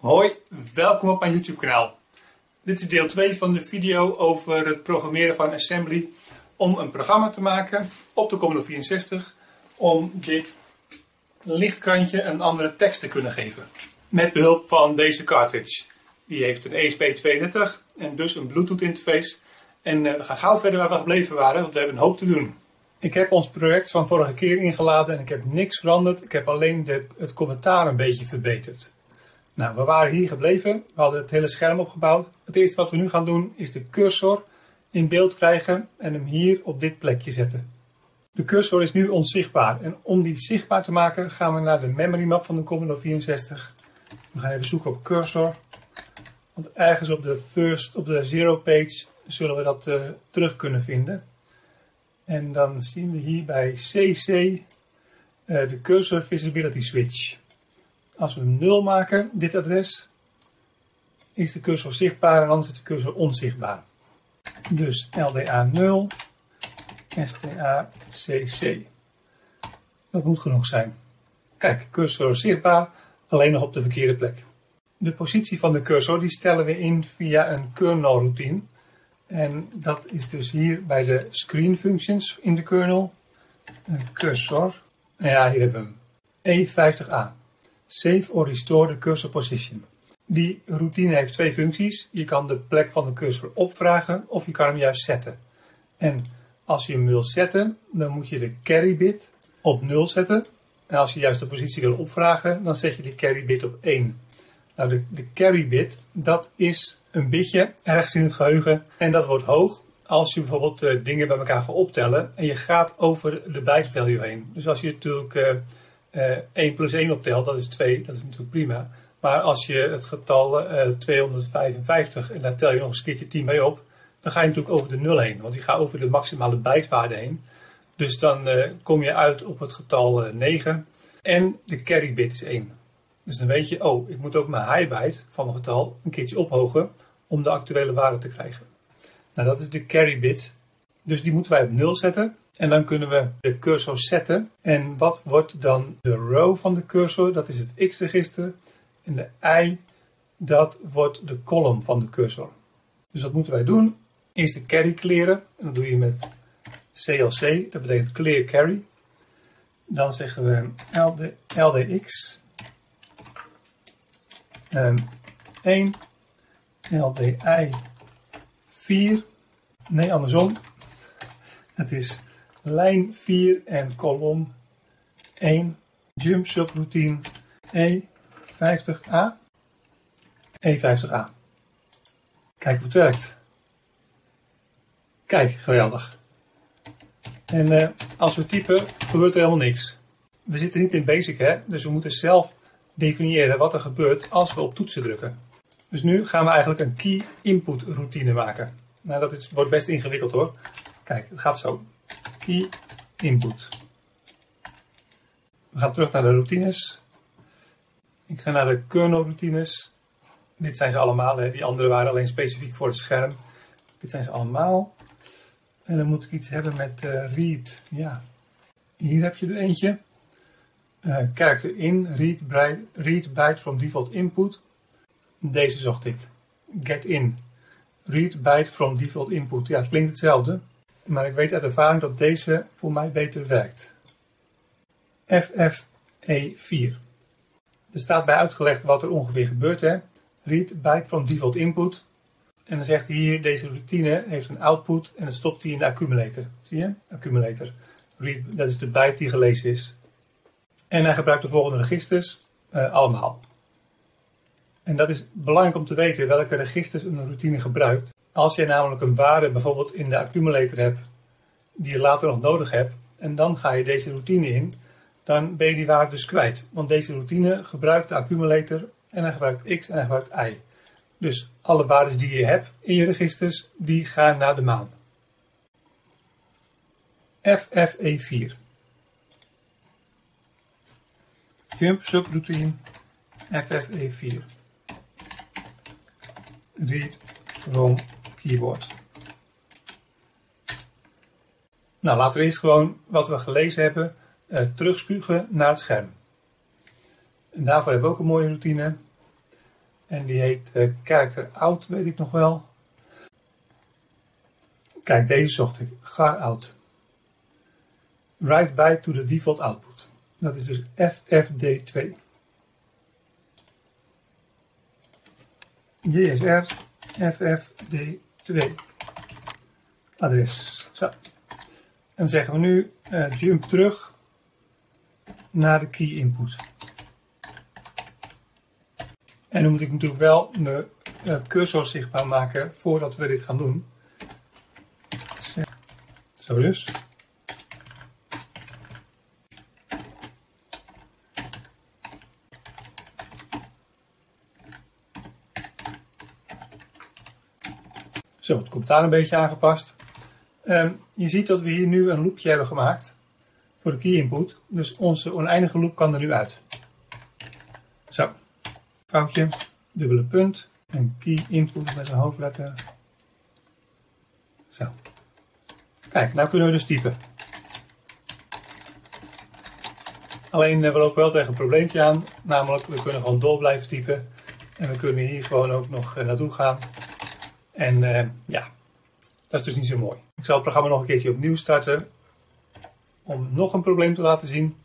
Hoi, welkom op mijn YouTube kanaal. Dit is deel 2 van de video over het programmeren van Assembly om een programma te maken op de Commodore 64 om dit lichtkrantje een andere tekst te kunnen geven. Met behulp van deze cartridge. Die heeft een ESP32 en dus een Bluetooth interface. En eh, we gaan gauw verder waar we gebleven waren, want we hebben een hoop te doen. Ik heb ons project van vorige keer ingeladen en ik heb niks veranderd. Ik heb alleen de, het commentaar een beetje verbeterd. Nou, we waren hier gebleven. We hadden het hele scherm opgebouwd. Het eerste wat we nu gaan doen is de cursor in beeld krijgen en hem hier op dit plekje zetten. De cursor is nu onzichtbaar en om die zichtbaar te maken gaan we naar de memory map van de Commodore 64. We gaan even zoeken op cursor. Want ergens op de first, op de zero page zullen we dat uh, terug kunnen vinden. En dan zien we hier bij CC eh, de cursor visibility switch. Als we 0 maken, dit adres, is de cursor zichtbaar en anders is de cursor onzichtbaar. Dus LDA 0, STA CC. Dat moet genoeg zijn. Kijk, cursor zichtbaar, alleen nog op de verkeerde plek. De positie van de cursor die stellen we in via een kernel routine. En dat is dus hier bij de screen functions in de kernel. Een cursor. Nou ja, hier hebben we hem. E50A. Save or restore the cursor position. Die routine heeft twee functies. Je kan de plek van de cursor opvragen of je kan hem juist zetten. En als je hem wil zetten, dan moet je de carry bit op 0 zetten. En als je juist de positie wil opvragen, dan zet je de carry bit op 1. Nou, de, de carry bit, dat is een bitje ergens in het geheugen. En dat wordt hoog als je bijvoorbeeld uh, dingen bij elkaar gaat optellen en je gaat over de byte value heen. Dus als je natuurlijk uh, uh, 1 plus 1 optelt, dat is 2, dat is natuurlijk prima. Maar als je het getal 255 eh, en daar tel je nog eens een keertje 10 mee op, dan ga je natuurlijk over de 0 heen. Want die gaat over de maximale bytewaarde heen. Dus dan kom je uit op het getal 9 en de carry bit is 1. Dus dan weet je, oh, ik moet ook mijn high byte van mijn getal een keertje ophogen om de actuele waarde te krijgen. Nou, dat is de carry bit. Dus die moeten wij op 0 zetten. En dan kunnen we de cursor zetten. En wat wordt dan de row van de cursor? Dat is het x-register. En de i, dat wordt de column van de cursor. Dus wat moeten wij doen? Eerst de carry clearen. En dat doe je met CLC, dat betekent clear carry. Dan zeggen we LD, LDX um, 1, LDI 4, nee andersom, het is lijn 4 en kolom 1, jump subroutine E50A, E50A. Kijk of het werkt. Kijk, geweldig. En uh, als we typen, gebeurt er helemaal niks. We zitten niet in Basic, hè? dus we moeten zelf definiëren wat er gebeurt als we op toetsen drukken. Dus nu gaan we eigenlijk een key input routine maken. Nou, dat is, wordt best ingewikkeld hoor. Kijk, het gaat zo. Input. We gaan terug naar de routines. Ik ga naar de kernel routines. Dit zijn ze allemaal. Hè. Die andere waren alleen specifiek voor het scherm. Dit zijn ze allemaal. En dan moet ik iets hebben met uh, read. Ja, hier heb je er eentje uh, character in, read, read byte from default input. Deze zocht ik. Get in, read byte from default input. Ja, het klinkt hetzelfde, maar ik weet uit ervaring dat deze voor mij beter werkt. FFE4. Er staat bij uitgelegd wat er ongeveer gebeurt. Hè? Read byte from default input. En dan zegt hij hier, deze routine heeft een output en het stopt hij in de accumulator. Zie je? Accumulator. Read, dat is de byte die gelezen is. En hij gebruikt de volgende registers uh, allemaal. En dat is belangrijk om te weten welke registers een routine gebruikt. Als je namelijk een waarde bijvoorbeeld in de accumulator hebt die je later nog nodig hebt en dan ga je deze routine in, dan ben je die waarde dus kwijt. Want deze routine gebruikt de accumulator en hij gebruikt x en hij gebruikt y. Dus alle waarden die je hebt in je registers, die gaan naar de maan. FFE4 Jump subroutine FFE4. Read from keyboard. Nou, laten we eerst gewoon wat we gelezen hebben uh, terugspugen naar het scherm. En daarvoor hebben we ook een mooie routine. En die heet uh, character out, weet ik nog wel. Kijk, deze zocht ik. Gar out. Write by to the default output. Dat is dus FFD2. JSR FFD2 adres. Zo. En zeggen we nu uh, jump terug naar de key input. En dan moet ik natuurlijk wel mijn uh, cursor zichtbaar maken voordat we dit gaan doen. Zo dus. Zo, het komt daar een beetje aangepast. Um, je ziet dat we hier nu een loopje hebben gemaakt voor de key input. Dus onze oneindige loop kan er nu uit. Zo, foutje, dubbele punt en key input met een hoofdletter. Zo. Kijk, nou kunnen we dus typen. Alleen eh, we lopen wel tegen een probleempje aan, namelijk we kunnen gewoon door blijven typen. En we kunnen hier gewoon ook nog eh, naartoe gaan. En uh, ja, dat is dus niet zo mooi. Ik zal het programma nog een keertje opnieuw starten om nog een probleem te laten zien.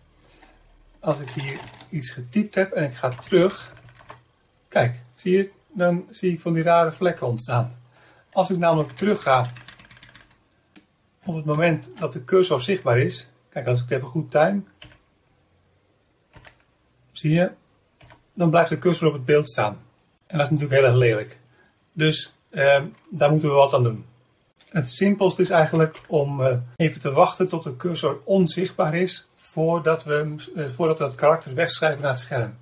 Als ik hier iets getypt heb en ik ga terug, kijk, zie je, dan zie ik van die rare vlekken ontstaan. Als ik namelijk terug ga op het moment dat de cursor zichtbaar is, kijk als ik het even goed time, zie je, dan blijft de cursor op het beeld staan. En dat is natuurlijk heel erg lelijk. Dus eh, daar moeten we wat aan doen. Het simpelste is eigenlijk om uh, even te wachten tot de cursor onzichtbaar is voordat we, uh, voordat we het karakter wegschrijven naar het scherm.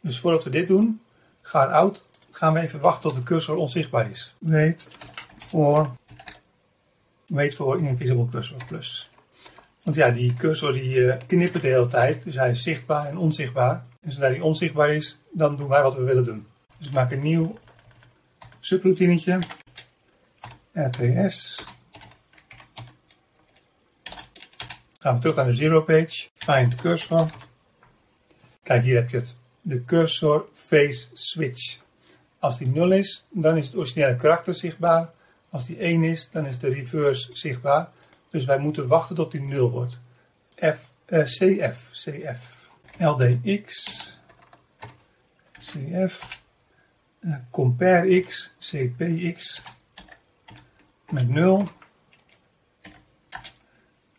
Dus voordat we dit doen, ga out, gaan we even wachten tot de cursor onzichtbaar is. Wait voor wait for invisible cursor plus. Want ja, die cursor die uh, knippert de hele tijd, dus hij is zichtbaar en onzichtbaar. En zodra hij onzichtbaar is, dan doen wij wat we willen doen. Dus ik maak een nieuw subroutinetje. RTS. Gaan we terug naar de zero page. Find cursor. Kijk, hier heb je het. De cursor face switch. Als die 0 is, dan is het originele karakter zichtbaar. Als die 1 is, dan is de reverse zichtbaar. Dus wij moeten wachten tot die 0 wordt. F, uh, CF, CF. LDX, CF, uh, compare X, CPX met 0.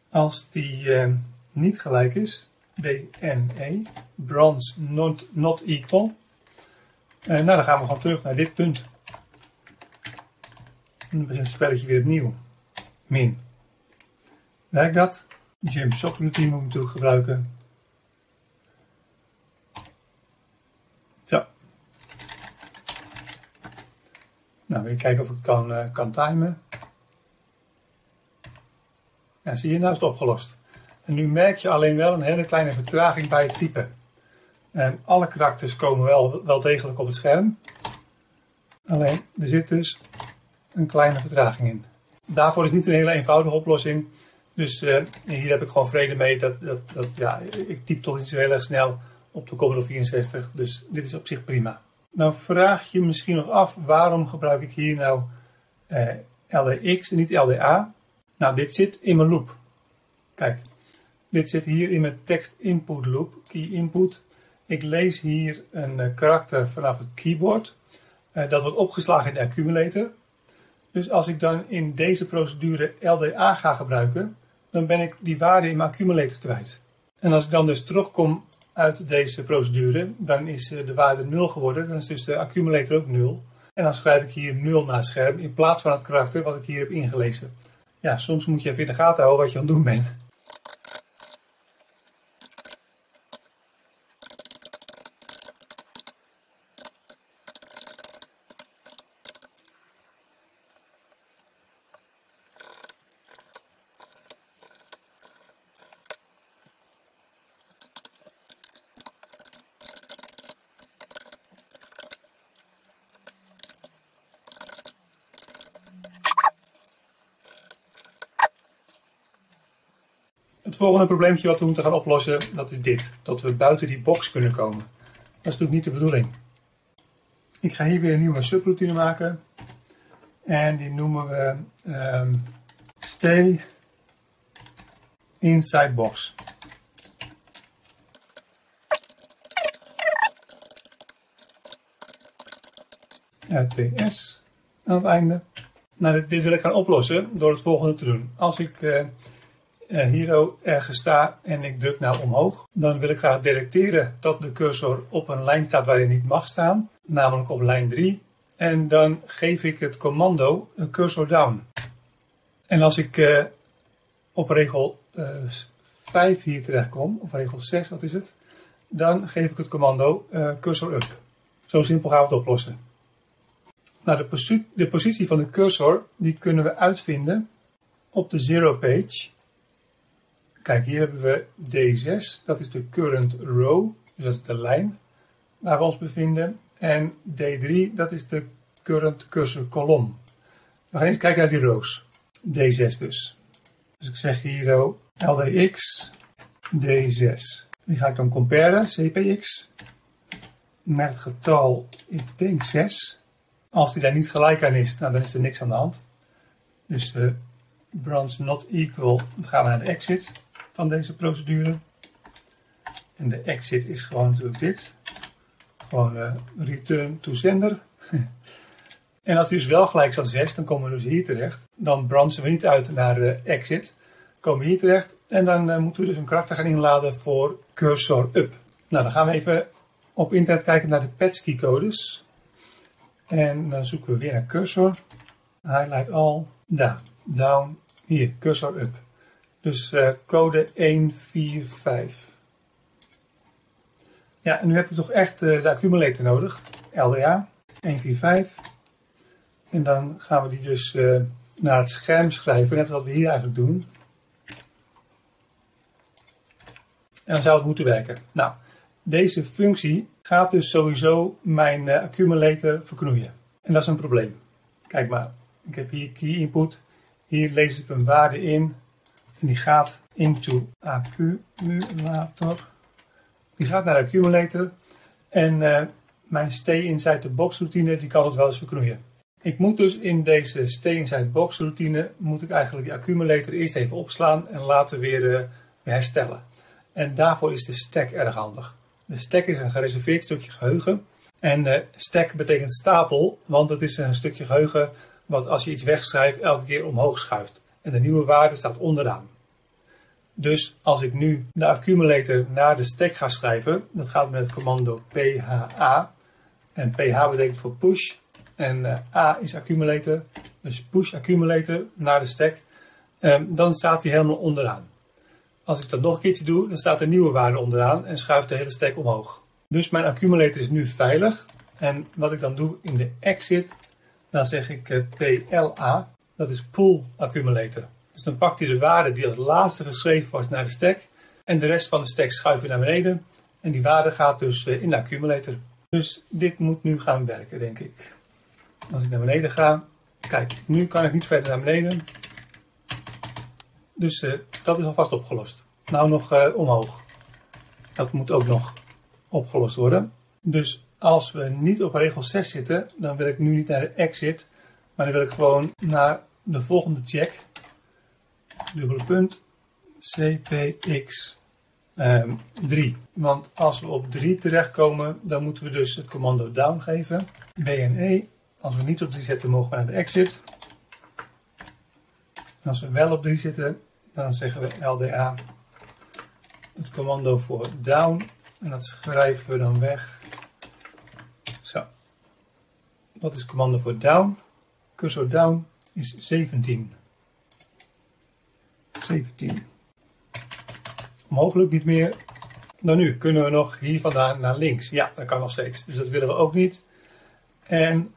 Als die uh, niet gelijk is, BNE, bronze not, not equal. Uh, nou, dan gaan we gewoon terug naar dit punt. En dan begint het spelletje weer opnieuw. Min. Werkt dat? Jump shot routine moet ik natuurlijk gebruiken. Zo. Nou, weer kijken of ik kan, uh, kan timen. Ja, zie je, nou is het opgelost. En nu merk je alleen wel een hele kleine vertraging bij het typen. En alle karakters komen wel, wel degelijk op het scherm. Alleen, er zit dus een kleine vertraging in. Daarvoor is niet een hele eenvoudige oplossing. Dus uh, hier heb ik gewoon vrede mee. Dat, dat, dat, ja, ik typ toch niet zo heel erg snel op de Commodore 64. Dus dit is op zich prima. Nou vraag je misschien nog af, waarom gebruik ik hier nou eh, LDX en niet LDA? Nou, dit zit in mijn loop. Kijk, dit zit hier in mijn text input loop, key input. Ik lees hier een uh, karakter vanaf het keyboard. Uh, dat wordt opgeslagen in de accumulator. Dus als ik dan in deze procedure LDA ga gebruiken, dan ben ik die waarde in mijn accumulator kwijt. En als ik dan dus terugkom uit deze procedure, dan is eh, de waarde 0 geworden. Dan is dus de accumulator ook 0. En dan schrijf ik hier 0 naar het scherm in plaats van het karakter wat ik hier heb ingelezen ja, soms moet je even in de gaten houden wat je aan het doen bent. Het volgende probleempje wat we moeten gaan oplossen, dat is dit. Dat we buiten die box kunnen komen. Dat is natuurlijk niet de bedoeling. Ik ga hier weer een nieuwe subroutine maken. En die noemen we um, Stay Inside Box. RTS aan het einde. Nou, dit, wil ik gaan oplossen door het volgende te doen. Als ik uh, hier ergens sta en ik druk nou omhoog, dan wil ik graag detecteren dat de cursor op een lijn staat waar hij niet mag staan, namelijk op lijn 3. En dan geef ik het commando een cursor down. En als ik uh, op regel uh, 5 hier terecht kom, of regel 6, wat is het? Dan geef ik het commando cursor up. Zo simpel gaan we het oplossen. Nou, de, de, positie van de cursor die kunnen we uitvinden op de zero page. Kijk, hier hebben we D6, dat is de current row, dus dat is de lijn waar we ons bevinden. En D3, dat is de current cursor kolom. We gaan eens kijken naar die rows. D6 dus. Dus ik zeg hier LDX D6. Die ga ik dan comparen, CPX. Met het getal, ik denk 6. Als die daar niet gelijk aan is, nou, dan is er niks aan de hand. Dus uh, branch not equal, dan gaan we naar de exit van deze procedure. En de exit is gewoon natuurlijk dit. Gewoon uh, return to sender. en als die dus wel gelijk aan 6, dan komen we dus hier terecht. Dan branchen we niet uit naar de exit. Komen we hier terecht. En dan uh, moeten we dus een karakter gaan inladen voor cursor up. Nou, dan gaan we even op internet kijken naar de patchkey codes. En dan zoeken we weer naar cursor. Highlight all. Daar. Down. Hier. Cursor up. Dus uh, code 145. Ja, en nu heb ik toch echt uh, de accumulator nodig. LDA 145. En dan gaan we die dus uh, naar het scherm schrijven. Net wat we hier eigenlijk doen. En dan zou het moeten werken. Nou, deze functie gaat dus sowieso mijn accumulator verknoeien. En dat is een probleem. Kijk maar, ik heb hier key input. Hier lees ik een waarde in. En die gaat into accumulator. Die gaat naar de accumulator. En uh, mijn stay inside the box routine die kan het wel eens verknoeien. Ik moet dus in deze stay inside box routine moet ik eigenlijk die accumulator eerst even opslaan en later weer, uh, weer herstellen. En daarvoor is de stack erg handig. De stack is een gereserveerd stukje geheugen. En uh, stack betekent stapel, want het is een stukje geheugen wat als je iets wegschrijft elke keer omhoog schuift. En de nieuwe waarde staat onderaan. Dus als ik nu de accumulator naar de stack ga schrijven, dat gaat met het commando PHA. En PH betekent voor push. En uh, A is accumulator. Dus push accumulator naar de stack. Um, dan staat hij helemaal onderaan. Als ik dat nog een keertje doe, dan staat er nieuwe waarde onderaan en schuift de hele stack omhoog. Dus mijn accumulator is nu veilig. En wat ik dan doe in de exit, dan zeg ik eh, PLA, dat is pool accumulator. Dus dan pakt hij de waarde die als laatste geschreven was naar de stack. En de rest van de stack schuift weer naar beneden. En die waarde gaat dus eh, in de accumulator. Dus dit moet nu gaan werken, denk ik. Als ik naar beneden ga, kijk, nu kan ik niet verder naar beneden. Dus uh, dat is alvast opgelost. Nou nog uh, omhoog. Dat moet ook nog opgelost worden. Dus als we niet op regel 6 zitten, dan wil ik nu niet naar de exit, maar dan wil ik gewoon naar de volgende check. Dubbele punt. CPX um, 3. Want als we op 3 terechtkomen, dan moeten we dus het commando down geven. BNE. Als we niet op 3 zitten, mogen we naar de exit. als we wel op 3 zitten, dan zeggen we LDA het commando voor down en dat schrijven we dan weg. Zo. Wat is het commando voor down? Cursor down is 17. 17. Mogelijk niet meer. Dan nu kunnen we nog hier vandaan naar links. Ja, dat kan nog steeds. Dus dat willen we ook niet. En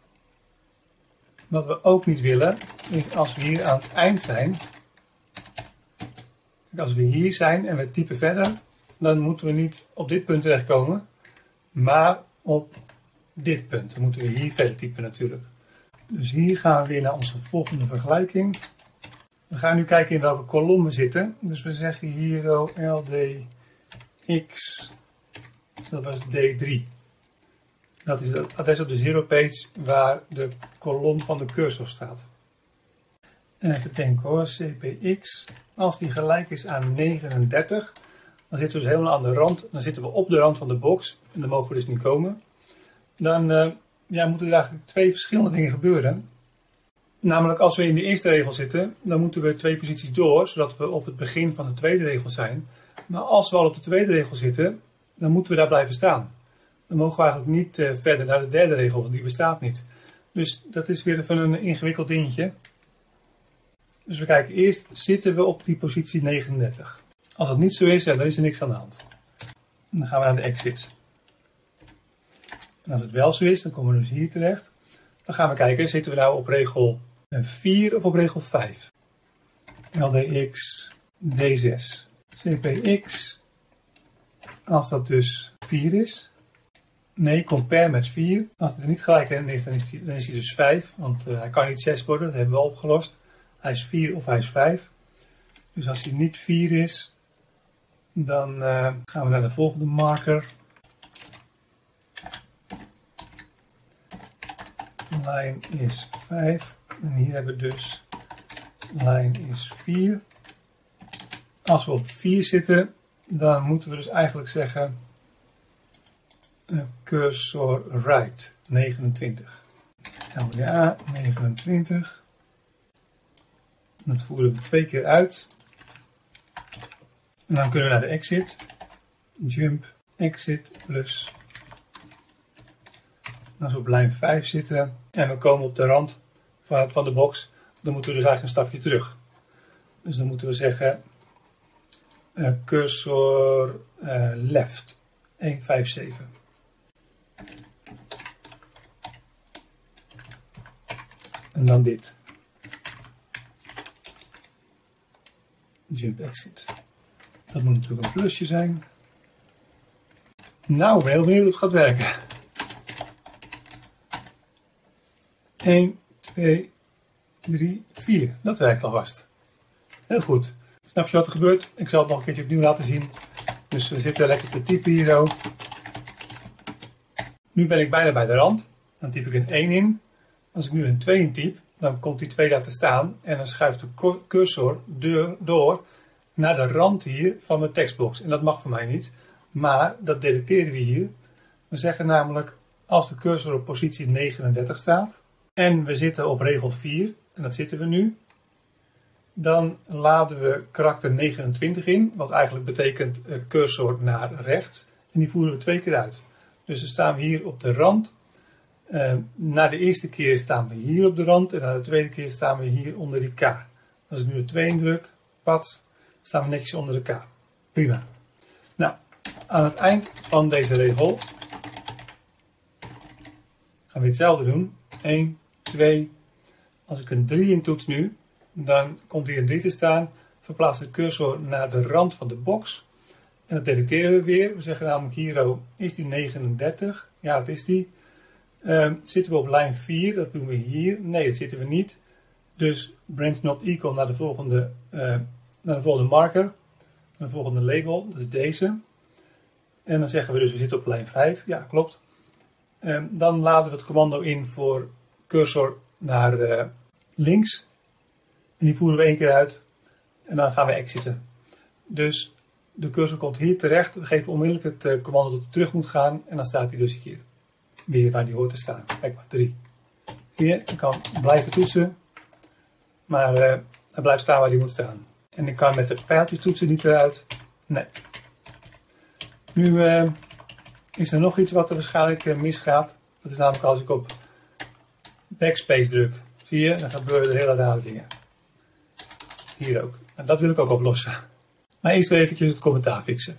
wat we ook niet willen, is als we hier aan het eind zijn, als we hier zijn en we typen verder, dan moeten we niet op dit punt terechtkomen, maar op dit punt. Dan moeten we hier verder typen natuurlijk. Dus hier gaan we weer naar onze volgende vergelijking. We gaan nu kijken in welke kolom we zitten. Dus we zeggen hier LDX, dat was D3. Dat is het adres op de zero page waar de kolom van de cursor staat. En even denken hoor, cpx, als die gelijk is aan 39, dan zitten we dus helemaal aan de rand. Dan zitten we op de rand van de box en dan mogen we dus niet komen. Dan uh, ja, moeten er eigenlijk twee verschillende dingen gebeuren. Namelijk als we in de eerste regel zitten, dan moeten we twee posities door, zodat we op het begin van de tweede regel zijn. Maar als we al op de tweede regel zitten, dan moeten we daar blijven staan. Dan mogen we eigenlijk niet uh, verder naar de derde regel, want die bestaat niet. Dus dat is weer even een ingewikkeld dingetje. Dus we kijken eerst, zitten we op die positie 39? Als dat niet zo is, dan is er niks aan de hand. Dan gaan we naar de exit. En als het wel zo is, dan komen we dus hier terecht. Dan gaan we kijken, zitten we nou op regel 4 of op regel 5? LDX D6. CPX, als dat dus 4 is. Nee, compare met 4. Als het er niet gelijk in is, dan is hij, dan is hij dus 5. Want uh, hij kan niet 6 worden, dat hebben we al opgelost. Hij is 4 of hij is 5. Dus als hij niet 4 is, dan uh, gaan we naar de volgende marker. Lijn is 5. En hier hebben we dus lijn is 4. Als we op 4 zitten, dan moeten we dus eigenlijk zeggen uh, cursor right 29. LDA 29. Dat voeren we twee keer uit. En dan kunnen we naar de exit. Jump, exit, plus. Als we op lijn 5 zitten en we komen op de rand van, de box, dan moeten we dus eigenlijk een stapje terug. Dus dan moeten we zeggen uh, cursor uh, left 157. En dan dit. Jump exit. Dat moet natuurlijk een plusje zijn. Nou, ben heel benieuwd of het gaat werken. 1, 2, 3, 4. Dat werkt alvast. Heel goed. Snap je wat er gebeurt? Ik zal het nog een keertje opnieuw laten zien. Dus we zitten lekker te typen hier zo. Nu ben ik bijna bij de rand. Dan typ ik een 1 in. Als ik nu een 2 in typ, dan komt die 2 daar te staan. En dan schuift de cursor door naar de rand hier van mijn tekstbox. En dat mag voor mij niet. Maar dat detecteren we hier. We zeggen namelijk, als de cursor op positie 39 staat en we zitten op regel 4, en dat zitten we nu, dan laden we karakter 29 in, wat eigenlijk betekent eh, cursor naar rechts. En die voeren we twee keer uit. Dus dan staan we hier op de rand. Uh, na de eerste keer staan we hier op de rand en na de tweede keer staan we hier onder die K. Als ik nu de 2 indruk, staan we netjes onder de K. Prima. Nou, aan het eind van deze regel gaan we hetzelfde doen. 1, 2. Als ik een 3 in toets nu, dan komt hier een 3 te staan. Verplaats de cursor naar de rand van de box. En dat detecteren we weer. We zeggen namelijk hier, is die 39? Ja, dat is die. Uh, zitten we op lijn 4? Dat doen we hier. Nee, dat zitten we niet. Dus branch not equal naar de volgende uh, naar de volgende marker, naar de volgende label, dat is deze. En dan zeggen we dus, we zitten op lijn 5. Ja, klopt. En dan laden we het commando in voor cursor naar uh, links. En die voeren we één keer uit. En dan gaan we exiten. Dus de cursor komt hier terecht. We geven onmiddellijk het uh, commando dat hij terug moet gaan. En dan staat hij dus hier. Weer waar die hoort te staan. Kijk maar, 3. Zie je, ik kan blijven toetsen. Maar uh, hij blijft staan waar hij moet staan. En ik kan met de pijltjes toetsen niet eruit. Nee. Nu is er nog iets wat er waarschijnlijk misgaat. Dat is namelijk als ik op backspace druk. Zie je, dan gebeuren er hele rare dingen. Hier ook. En dat wil ik ook oplossen. Maar eerst even het commentaar fixen.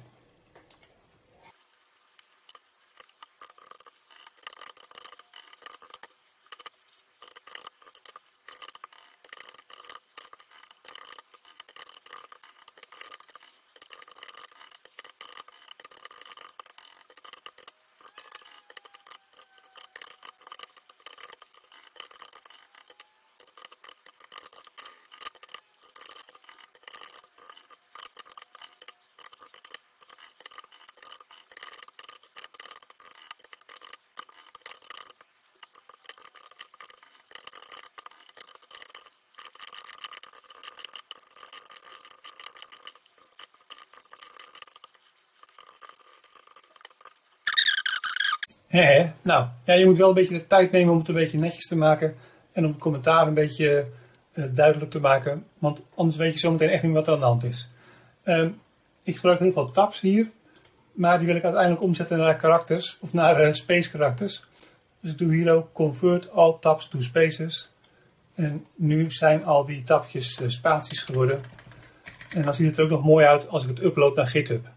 He, nou, ja, je moet wel een beetje de tijd nemen om het een beetje netjes te maken. En om het commentaar een beetje uh, duidelijk te maken. Want anders weet je zometeen echt niet wat er aan de hand is. Um, ik gebruik heel veel tabs hier. Maar die wil ik uiteindelijk omzetten naar karakters. Of naar uh, space karakters. Dus ik doe hier ook convert all tabs to spaces. En nu zijn al die tabjes uh, spaties geworden. En dan ziet het er ook nog mooi uit als ik het upload naar GitHub.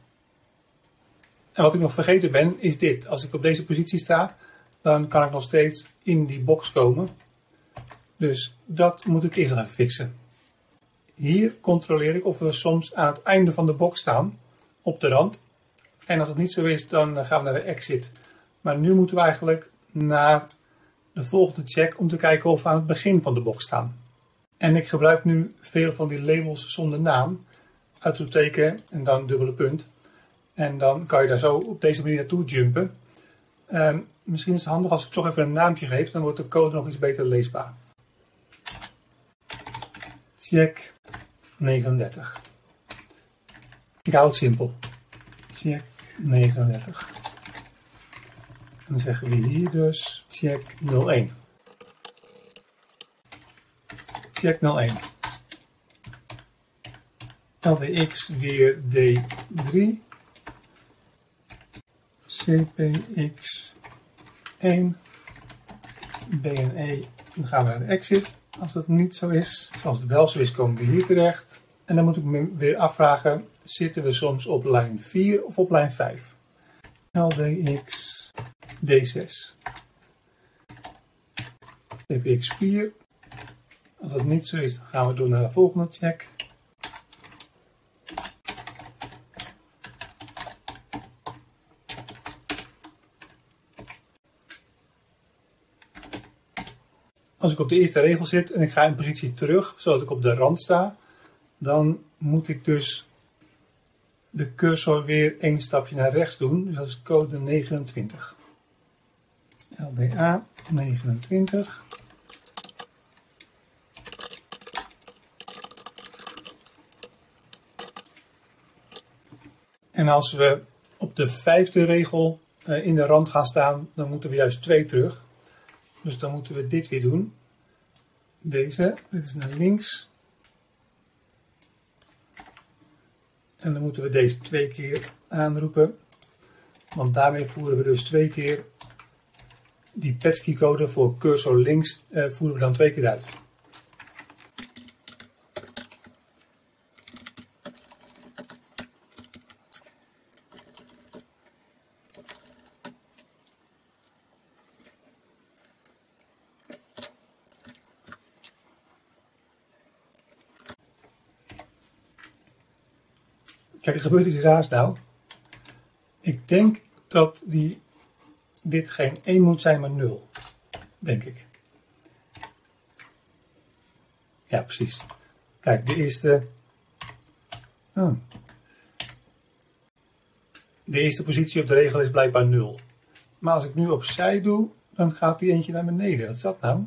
En wat ik nog vergeten ben, is dit. Als ik op deze positie sta, dan kan ik nog steeds in die box komen. Dus dat moet ik eerst even fixen. Hier controleer ik of we soms aan het einde van de box staan, op de rand. En als dat niet zo is, dan gaan we naar de exit. Maar nu moeten we eigenlijk naar de volgende check om te kijken of we aan het begin van de box staan. En ik gebruik nu veel van die labels zonder naam, uitroepteken en dan dubbele punt. En dan kan je daar zo op deze manier naartoe jumpen. Um, misschien is het handig als ik toch even een naampje geef, dan wordt de code nog iets beter leesbaar. Check 39. Ik hou het simpel. Check 39. En dan zeggen we hier dus check 01. Check 01. LDX weer D3. CPX1 BNE. Dan gaan we naar de exit. Als dat niet zo is, zoals het wel zo is, komen we hier terecht. En dan moet ik me weer afvragen, zitten we soms op lijn 4 of op lijn 5? LDX D6. CPX 4. Als dat niet zo is, dan gaan we door naar de volgende check. Als ik op de eerste regel zit en ik ga in positie terug, zodat ik op de rand sta, dan moet ik dus de cursor weer één stapje naar rechts doen. Dus dat is code 29. LDA 29. En als we op de vijfde regel eh, in de rand gaan staan, dan moeten we juist twee terug. Dus dan moeten we dit weer doen. Deze, dit is naar links. En dan moeten we deze twee keer aanroepen. Want daarmee voeren we dus twee keer die PETSCII code voor cursor links eh, voeren we dan twee keer uit. Kijk, gebeurt iets raars nou. Ik denk dat die, dit geen 1 moet zijn, maar 0. Denk ik. Ja, precies. Kijk, de eerste... Oh. De eerste positie op de regel is blijkbaar 0. Maar als ik nu opzij doe, dan gaat die eentje naar beneden. Wat is dat nou?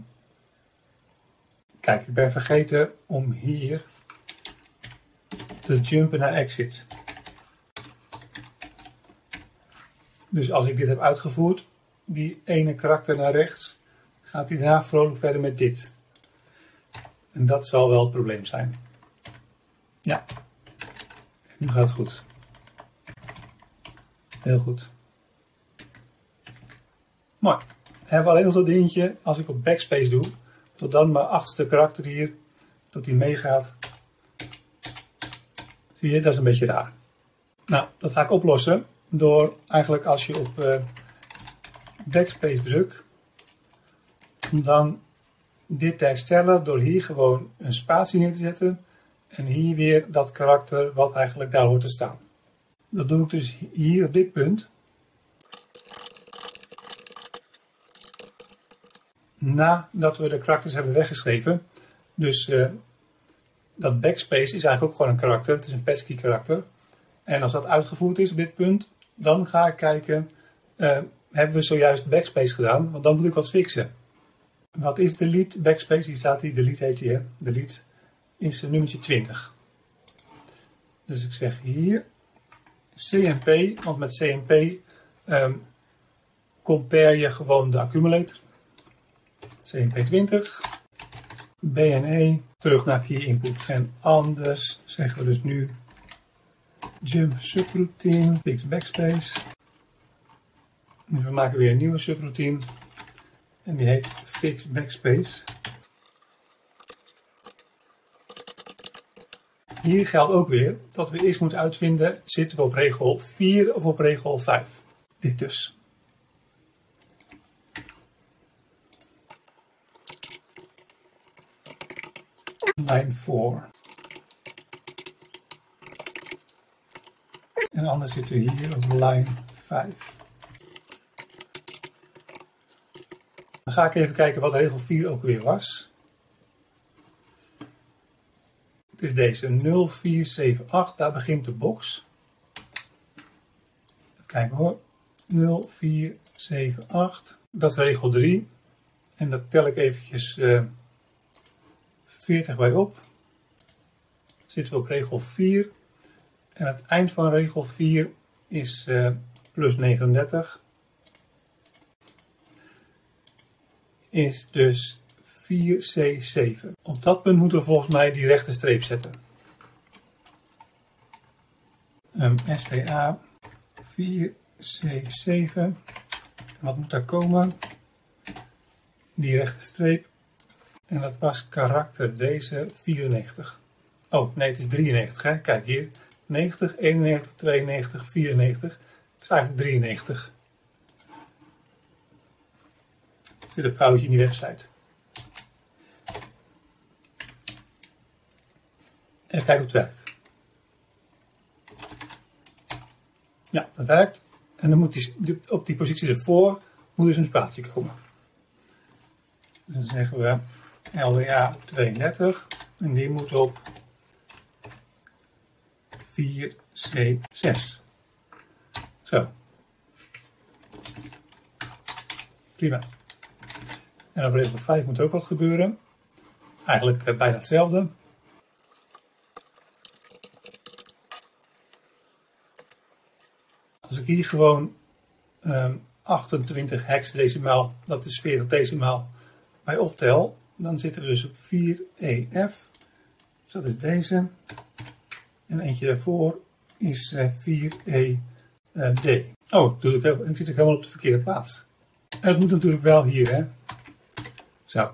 Kijk, ik ben vergeten om hier te jumpen naar exit. Dus als ik dit heb uitgevoerd, die ene karakter naar rechts, gaat hij daarna vrolijk verder met dit. En dat zal wel het probleem zijn. Ja, nu gaat het goed. Heel goed. Mooi. Dan hebben we alleen nog dat dingetje, als ik op backspace doe, tot dan mijn achtste karakter hier, dat hij meegaat Zie je, dat is een beetje raar. Nou, dat ga ik oplossen door eigenlijk als je op uh, backspace drukt, dan dit te herstellen door hier gewoon een spatie neer te zetten en hier weer dat karakter wat eigenlijk daar hoort te staan. Dat doe ik dus hier op dit punt. Nadat we de karakters hebben weggeschreven. Dus uh, dat backspace is eigenlijk ook gewoon een karakter. Het is een pesky karakter. En als dat uitgevoerd is op dit punt, dan ga ik kijken, uh, hebben we zojuist backspace gedaan? Want dan moet ik wat fixen. Wat is delete backspace? Hier staat hier, delete heet hij, delete is nummertje 20. Dus ik zeg hier CMP, want met CMP ehm, compare je gewoon de accumulator. CMP20. BNE. Terug naar key input. En anders zeggen we dus nu jump subroutine. Fix backspace. We maken weer een nieuwe subroutine. En die heet fix backspace. Hier geldt ook weer dat we eerst moeten uitvinden, zitten we op regel 4 of op regel 5. Dit dus. Line 4. En anders zitten we hier op line 5. Dan ga ik even kijken wat regel 4 ook weer was. Het is deze 0478, daar begint de box. Even kijken hoor. 0478, dat is regel 3. En dat tel ik eventjes uh, 40 bij op. Zitten we op regel 4. En het eind van regel 4 is uh, plus 39. Is dus 4C7. Op dat punt moeten we volgens mij die rechte streep zetten. Um, STA 4C7. Wat moet daar komen? Die rechte streep. En dat was karakter deze 94. Oh, nee, het is 93. Hè? Kijk hier. 90, 91, 92, 94. Het is eigenlijk 93. Er zit een foutje in die website. Even kijken of het werkt. Ja, dat werkt. En dan moet die, op die positie ervoor moet dus een spatie komen. Dus dan zeggen we LWA 32 en die moet op 4C6. Zo. Prima. En op regel 5 moet ook wat gebeuren. Eigenlijk eh, bijna hetzelfde. Als ik hier gewoon um, 28 hexadecimaal, dat is 40 decimaal, bij optel, dan zitten we dus op 4EF. Dus dat is deze. En eentje daarvoor is 4ED. Oh, ik, ik zit ook helemaal op de verkeerde plaats. Het moet natuurlijk wel hier, hè. Zo.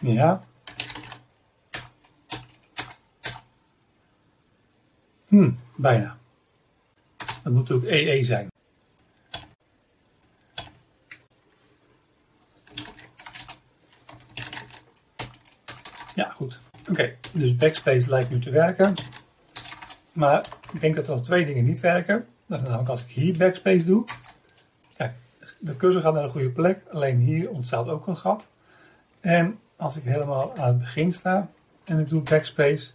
Ja. Hm, bijna. Dat moet natuurlijk EE zijn. Ja, goed. Oké, dus backspace lijkt nu te werken. Maar ik denk dat er twee dingen niet werken. Dat is namelijk als ik hier backspace doe. Kijk, de cursor gaat naar de goede plek. Alleen hier ontstaat ook een gat. En als ik helemaal aan het begin sta en ik doe backspace,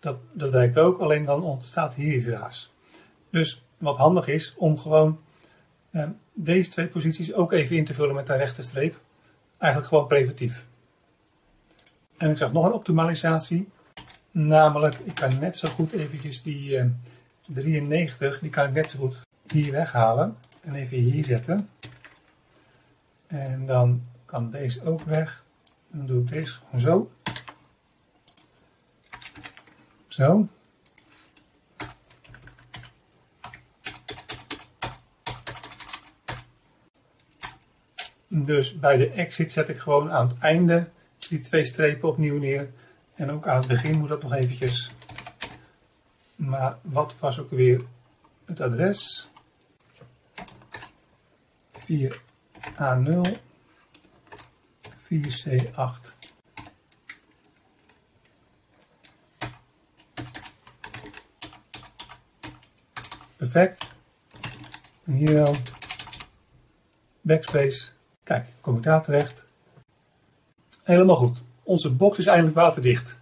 dat, dat werkt ook, alleen dan ontstaat hier iets raars. Dus wat handig is om gewoon eh, deze twee posities ook even in te vullen met een rechte streep. Eigenlijk gewoon preventief. En ik zag nog een optimalisatie. Namelijk, ik kan net zo goed eventjes die eh, 93, die kan ik net zo goed hier weghalen. En even hier zetten. En dan kan deze ook weg. Dan doe ik deze gewoon zo. Zo. Dus bij de exit zet ik gewoon aan het einde die twee strepen opnieuw neer. En ook aan het begin moet dat nog eventjes. Maar wat was ook weer het adres? 4A0 4C8 Perfect. En hier dan backspace. Kijk, kom ik daar terecht. Helemaal goed. Onze box is eindelijk waterdicht.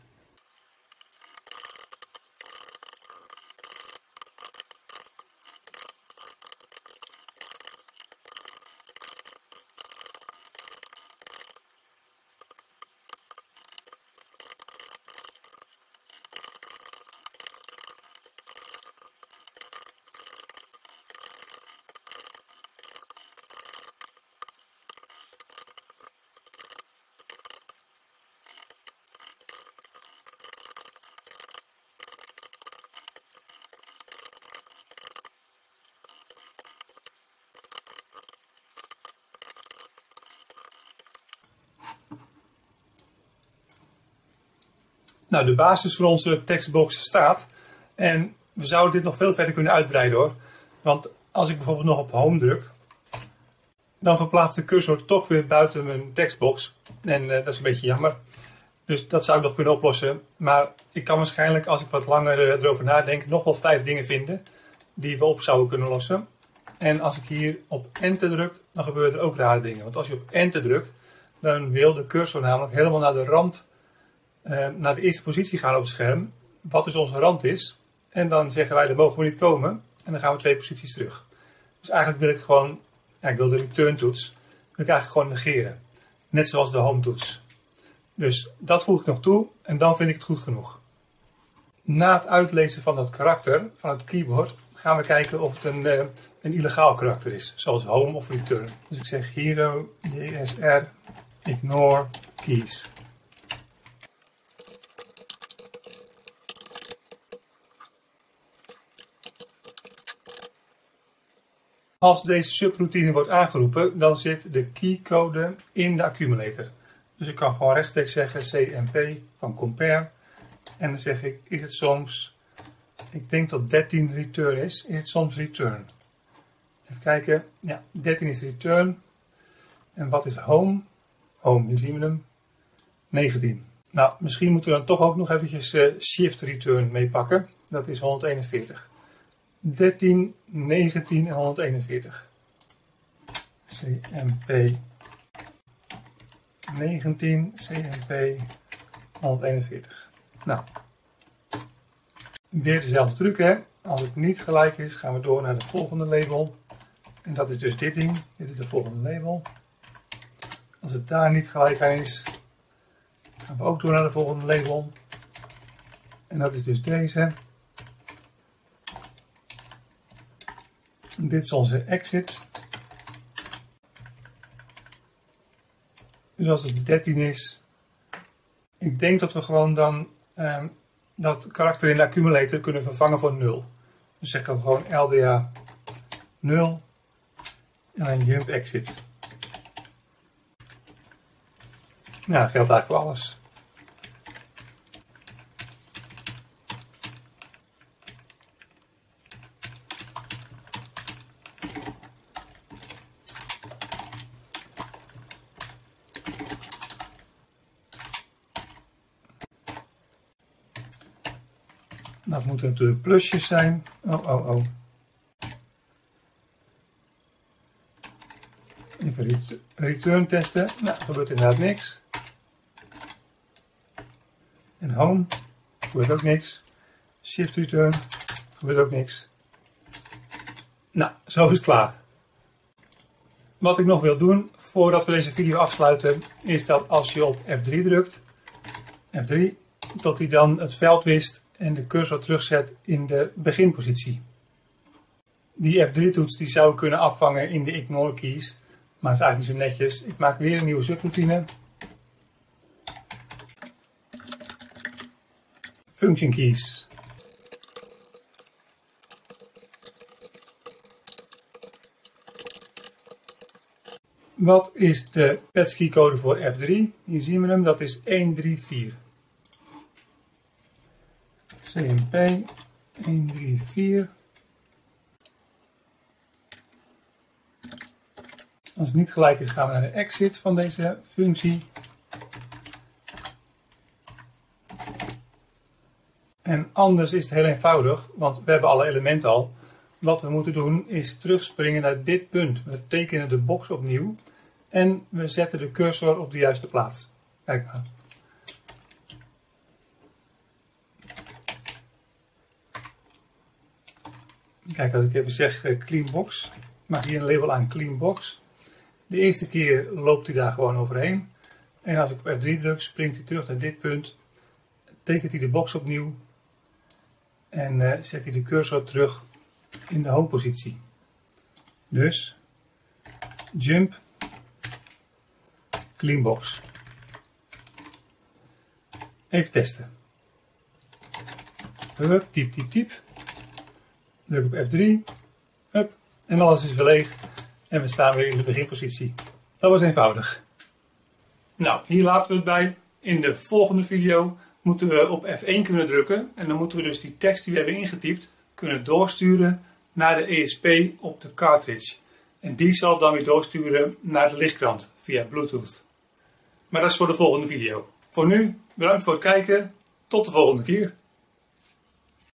Nou, de basis voor onze tekstbox staat. En we zouden dit nog veel verder kunnen uitbreiden hoor. Want als ik bijvoorbeeld nog op home druk, dan verplaatst de cursor toch weer buiten mijn tekstbox. En uh, dat is een beetje jammer. Dus dat zou ik nog kunnen oplossen. Maar ik kan waarschijnlijk, als ik wat langer uh, erover nadenk, nog wel vijf dingen vinden die we op zouden kunnen lossen. En als ik hier op enter druk, dan gebeuren er ook rare dingen. Want als je op enter drukt, dan wil de cursor namelijk helemaal naar de rand, uh, naar de eerste positie gaan op het scherm. Wat dus onze rand is. En dan zeggen wij, daar mogen we niet komen. En dan gaan we twee posities terug. Dus eigenlijk wil ik gewoon, ja, ik wil de return toets, wil ik eigenlijk gewoon negeren. Net zoals de home toets. Dus dat voeg ik nog toe en dan vind ik het goed genoeg. Na het uitlezen van dat karakter van het keyboard gaan we kijken of het een, uh, een illegaal karakter is, zoals home of return. Dus ik zeg hero, dsr, ignore keys. Als deze subroutine wordt aangeroepen, dan zit de keycode in de accumulator. Dus ik kan gewoon rechtstreeks zeggen cmp van compare. En dan zeg ik, is het soms, ik denk dat 13 return is, is het soms return. Even kijken, ja, 13 is return. En wat is home? Home, hier zien we hem. 19. Nou, misschien moeten we dan toch ook nog eventjes uh, shift return meepakken. Dat is 141. 13, 19 en 141. CMP 19, CMP 141. Nou, weer dezelfde truc hè. Als het niet gelijk is, gaan we door naar de volgende label. En dat is dus dit ding. Dit is de volgende label. Als het daar niet gelijk aan is, gaan we ook door naar de volgende label. En dat is dus deze. Dit is onze exit. Dus als het 13 is, ik denk dat we gewoon dan um, dat karakter in de accumulator kunnen vervangen voor 0. Dus zeggen we gewoon LDA 0 en dan jump exit. Nou, dat geldt eigenlijk voor alles. Moeten natuurlijk plusjes zijn. Oh, oh, oh. Even return testen. Nou, gebeurt inderdaad niks. En home, gebeurt ook niks. Shift return, gebeurt ook niks. Nou, zo is het klaar. Wat ik nog wil doen voordat we deze video afsluiten, is dat als je op F3 drukt, F3, dat hij dan het veld wist en de cursor terugzet in de beginpositie. Die F3-toets die zou kunnen afvangen in de ignore keys, maar dat is eigenlijk niet zo netjes. Ik maak weer een nieuwe subroutine. Function keys. Wat is de PETSCI code voor F3? Hier zien we hem, dat is 134. CMP 134. Als het niet gelijk is, gaan we naar de exit van deze functie. En anders is het heel eenvoudig, want we hebben alle elementen al. Wat we moeten doen is terugspringen naar dit punt. We tekenen de box opnieuw en we zetten de cursor op de juiste plaats. Kijk maar. Kijk, als ik even zeg uh, clean box, maak hier een label aan clean box. De eerste keer loopt hij daar gewoon overheen. En als ik op F3 druk, springt hij terug naar dit punt. Tekent hij de box opnieuw. En uh, zet hij de cursor terug in de home positie. Dus jump clean box. Even testen. Hup, typ, typ, typ. Druk op F3. Hup, en alles is weer leeg. En we staan weer in de beginpositie. Dat was eenvoudig. Nou, hier laten we het bij. In de volgende video moeten we op F1 kunnen drukken en dan moeten we dus die tekst die we hebben ingetypt kunnen doorsturen naar de ESP op de cartridge. En die zal dan weer doorsturen naar de lichtkrant via Bluetooth. Maar dat is voor de volgende video. Voor nu, bedankt voor het kijken. Tot de volgende keer.